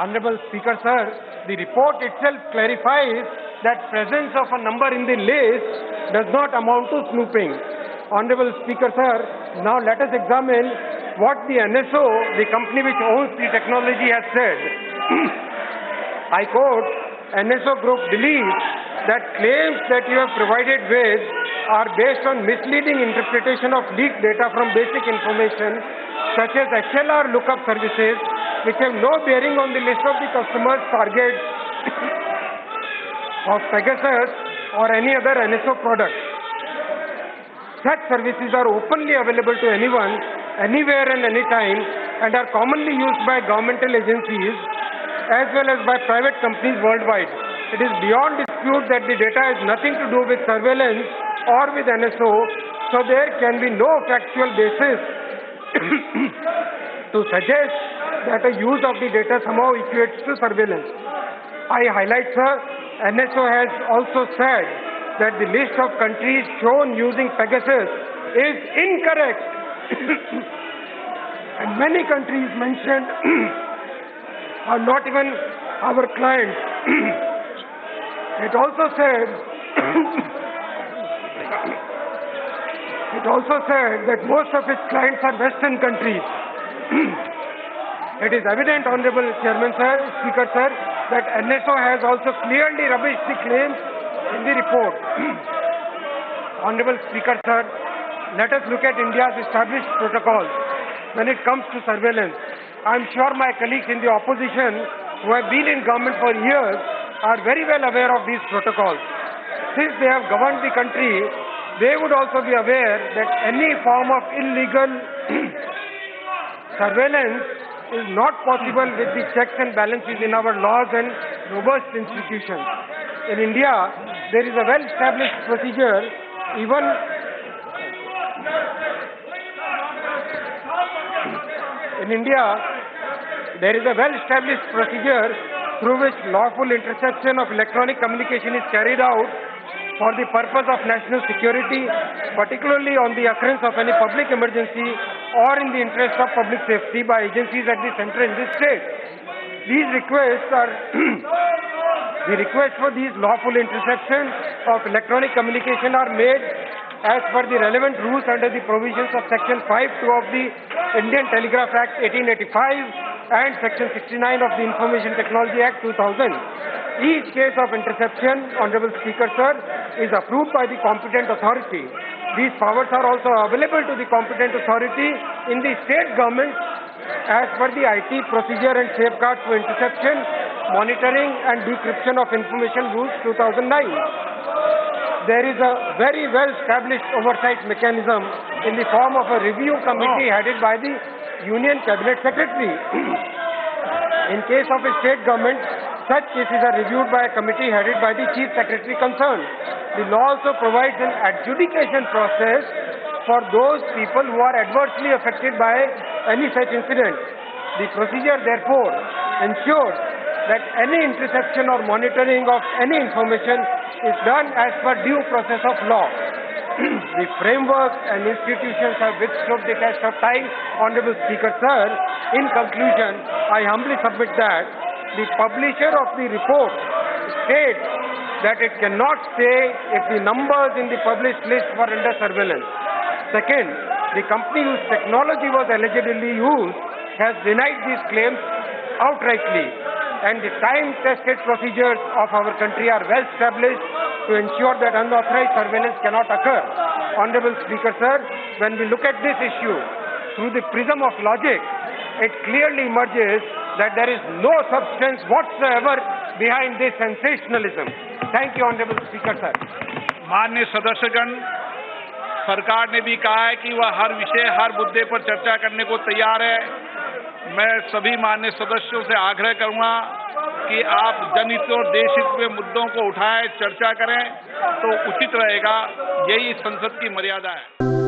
Honorable Speaker, sir, the report itself clarifies that presence of a number in the list does not amount to snooping. Honorable Speaker, sir, now let us examine what the NSO, the company which owns the technology, has said. I quote, NSO Group believes that claims that you have provided with are based on misleading interpretation of leaked data from basic information such as HLR lookup services which have no bearing on the list of the customer's target of Pegasus or any other NSO product. Such services are openly available to anyone, anywhere and anytime and are commonly used by governmental agencies as well as by private companies worldwide. It is beyond dispute that the data has nothing to do with surveillance or with NSO, so there can be no factual basis to suggest that a use of the data somehow equates to surveillance. I highlight, sir, NSO has also said that the list of countries shown using Pegasus is incorrect. and many countries mentioned are not even our clients. it also said it also said that most of its clients are Western countries. It is evident, Honorable Chairman Sir, Speaker Sir, that NSO has also clearly rubbished the claims in the report. Honorable Speaker Sir, let us look at India's established protocols when it comes to surveillance. I am sure my colleagues in the opposition who have been in government for years are very well aware of these protocols. Since they have governed the country, they would also be aware that any form of illegal surveillance is not possible with the checks and balances in our laws and robust institutions. In India, there is a well-established procedure even in India, there is a well-established procedure through which lawful interception of electronic communication is carried out for the purpose of national security, particularly on the occurrence of any public emergency or in the interest of public safety by agencies at the center in the state. These requests are the requests for these lawful interception of electronic communication are made as per the relevant rules under the provisions of Section 5.2 of the Indian Telegraph Act 1885 and Section 69 of the Information Technology Act 2000. Each case of interception, Honorable Speaker Sir, is approved by the competent authority. These powers are also available to the competent authority in the state government as per the IT procedure and safeguards for interception, monitoring and decryption of information rules 2009 there is a very well established oversight mechanism in the form of a review committee oh. headed by the Union Cabinet Secretary. in case of a state government, such cases are reviewed by a committee headed by the Chief Secretary concerned. The law also provides an adjudication process for those people who are adversely affected by any such incident. The procedure therefore ensures that any interception or monitoring of any information is done as per due process of law. the framework and institutions have withstood the test of time, Honorable Speaker Sir. In conclusion, I humbly submit that the publisher of the report states that it cannot say if the numbers in the published list were under surveillance. Second, the company whose technology was allegedly used has denied these claims outrightly and the time-tested procedures of our country are well established to ensure that unauthorized surveillance cannot occur. Honorable Speaker, sir, when we look at this issue through the prism of logic, it clearly emerges that there is no substance whatsoever behind this sensationalism. Thank you, Honorable Speaker, sir. मान्य सदस्यगण सरकार ने भी कहा है कि वह हर विषय हर मुद्दे पर चर्चा करने को तैयार है मैं सभी मान्य सदस्यों से आग्रह करूँगा कि आप जनहित और देश हित में मुद्दों को उठाएँ चर्चा करें तो उचित रहेगा यही संसद की मर्यादा है